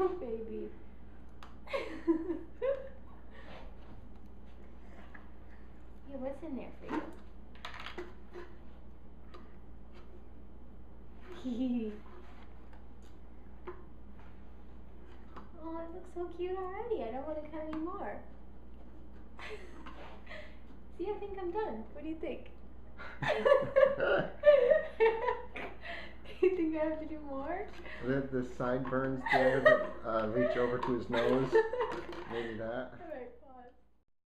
baby. yeah, what's in there for you? oh, it looks so cute already. I don't want to cut any more. See, I think I'm done. What do you think? you think I have to do more? The, the sideburns there that uh, reach over to his nose. Maybe that.